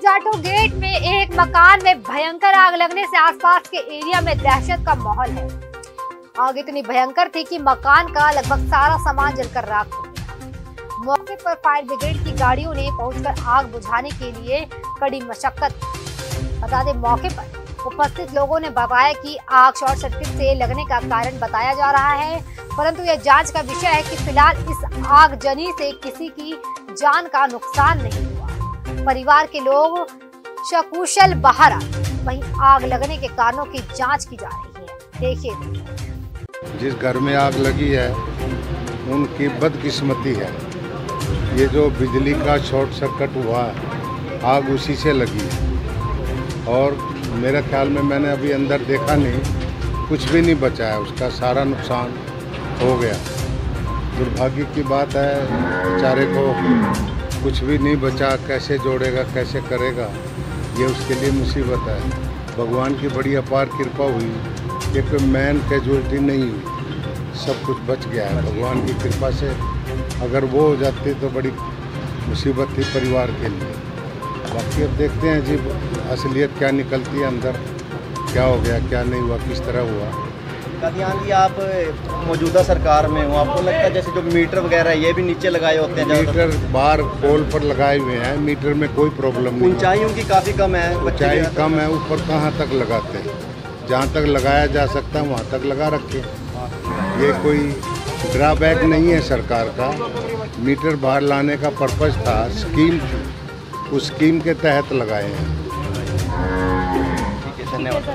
जाटो gate में एक मकान में भयंकर आग लगने से आसपास के एरिया में दहशत का माहौल है। आग इतनी भयंकर थी कि मकान का लगभग सारा सामान जलकर राख हो गया। मौके पर फायर ब्रिगेड की गाड़ियों ने पहुंचकर आग बुझाने के लिए कड़ी मशक्कत बता दें, मौके पर उपस्थित लोगों ने बताया कि आग शॉर्ट सर्किट से लगने का कारण बताया जा रहा है, परंतु यह जाँच का विषय है कि फ़िलहाल इस आगजनी से किसी की जान का नुकसान नहीं। परिवार के लोग सकुशल बाहर आ गए। वहीं आग लगने के कारणों की जाँच की जा रही है। देखिए। जिस घर में आग लगी है, उनकी बदकिस्मती है। ये जो बिजली का शॉर्ट सर्किट हुआ है आग उसी से लगी। है और मेरे ख्याल में मैंने अभी अंदर देखा नहीं, कुछ भी नहीं बचा है। उसका सारा नुकसान हो गया। दुर्भाग्य की बात है, बेचारे को कुछ भी नहीं बचा, कैसे जोड़ेगा, कैसे करेगा, ये उसके लिए मुसीबत है। भगवान की बड़ी अपार कृपा हुई कि कोई मैन कैजुअलिटी नहीं हुई। सब कुछ बच गया है। भगवान की कृपा से अगर वो हो जाती तो बड़ी मुसीबत थी परिवार के लिए। बाकी अब देखते हैं जी, असलियत क्या निकलती है अंदर, क्या हो गया, क्या नहीं हुआ, किस तरह हुआ। कदियान जी आप मौजूदा सरकार में हो। आपको लगता है जैसे जो मीटर वगैरह है ये भी नीचे लगाए होते हैं मीटर बाहर पोल पर लगाए हुए हैं मीटर में कोई प्रॉब्लम नहीं। ऊंचाई उनकी काफ़ी कम है ऊंचाई कम है ऊपर कहाँ तक लगाते हैं? जहाँ तक लगाया जा सकता है वहाँ तक लगा रखे ये कोई ड्राबैक नहीं है सरकार का। मीटर बाहर लाने का पर्पज था स्कीम थी उस स्कीम के तहत लगाए हैं। ठीक है धन्यवाद।